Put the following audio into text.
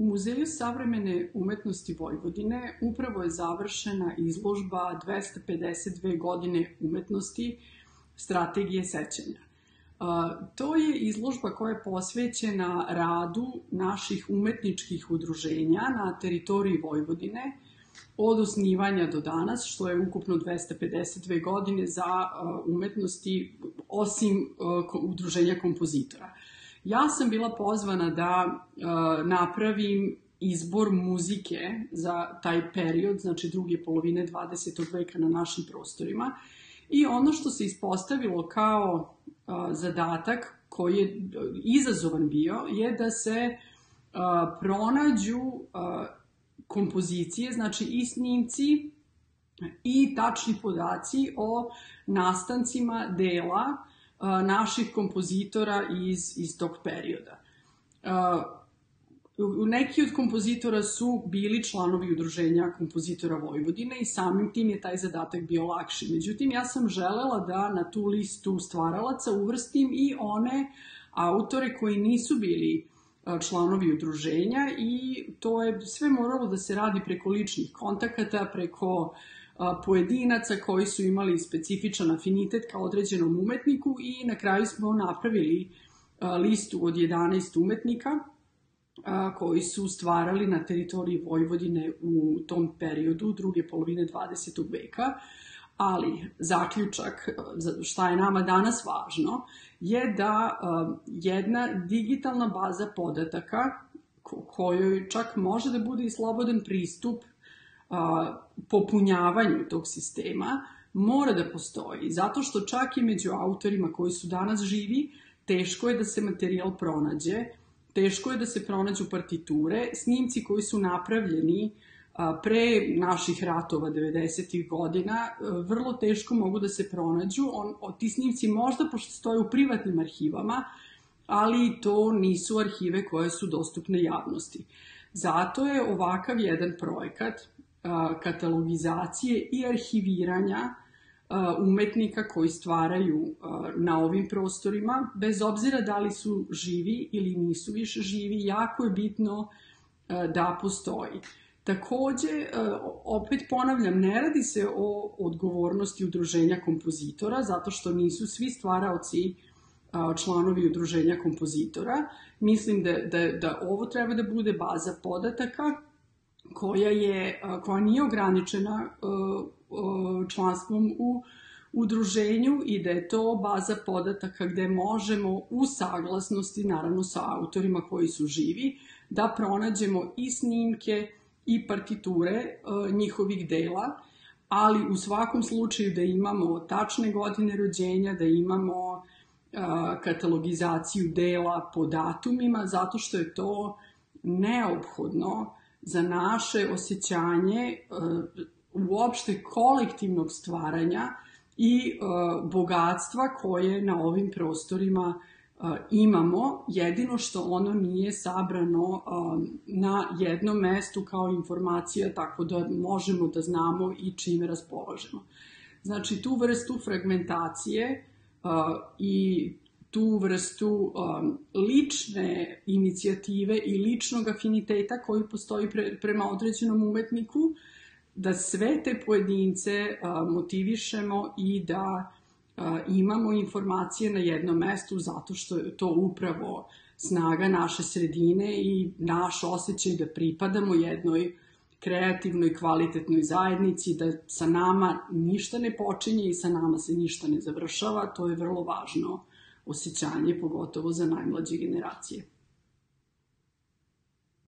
U Muzeju savremene umetnosti Vojvodine upravo je završena izložba 252 godine umetnosti strategije sećanja. To je izložba koja je posvećena radu naših umetničkih udruženja na teritoriji Vojvodine od osnivanja do danas, što je ukupno 252 godine za umetnosti, osim udruženja kompozitora. Ja sam bila pozvana da napravim izbor muzike za taj period, znači druge polovine 20. veka na našim prostorima. I ono što se ispostavilo kao zadatak koji je izazovan bio je da se pronađu kompozicije, znači i snimci i tačni podaci o nastancima dela naših kompozitora iz, iz tog perioda. Neki od kompozitora su bili članovi udruženja kompozitora Vojvodine i samim tim je taj zadatak bio lakši. Međutim, ja sam želela da na tu listu stvaralaca uvrstim i one autore koji nisu bili članovi udruženja i to je sve moralo da se radi preko ličnih kontakata, preko pojedinaca koji su imali specifičan afinitet ka određenom umetniku i na kraju smo napravili listu od 11 umetnika koji su stvarali na teritoriji Vojvodine u tom periodu druge polovine 20. veka, ali zaključak šta je nama danas važno je da jedna digitalna baza podataka kojoj čak može da bude i slobodan pristup popunjavanju tog sistema mora da postoji, zato što čak i među autorima koji su danas živi, teško je da se materijal pronađe, teško je da se pronađu partiture, snimci koji su napravljeni pre naših ratova 90. godina, vrlo teško mogu da se pronađu. On, o, ti snimci možda postoje u privatnim arhivama, ali to nisu arhive koje su dostupne javnosti. Zato je ovakav jedan projekat katalogizacije i arhiviranja umetnika koji stvaraju na ovim prostorima, bez obzira da li su živi ili nisu više živi, jako je bitno da postoji. Takođe, opet ponavljam, ne radi se o odgovornosti udruženja kompozitora, zato što nisu svi stvaraoci članovi udruženja kompozitora. Mislim da, da, da ovo treba da bude baza podataka koja, je, koja nije ograničena članstvom u udruženju i da je to baza podataka gde možemo u saglasnosti, naravno sa autorima koji su živi, da pronađemo i snimke i partiture njihovih dela, ali u svakom slučaju da imamo tačne godine rođenja, da imamo katalogizaciju dela po datumima, zato što je to neophodno za naše osjećanje uopšte kolektivnog stvaranja i bogatstva koje na ovim prostorima imamo, jedino što ono nije sabrano na jednom mestu kao informacija, tako da možemo da znamo i čime raspolažemo. Znači, tu vrstu fragmentacije i tu vrstu lične inicijative i ličnog afiniteta koji postoji pre, prema određenom umetniku, da sve te pojedince motivišemo i da imamo informacije na jednom mestu zato što je to upravo snaga naše sredine i naš osjećaj da pripadamo jednoj kreativnoj, kvalitetnoj zajednici, da sa nama ništa ne počinje i sa nama se ništa ne završava, to je vrlo važno osjećanje, pogotovo za najmlađe generacije.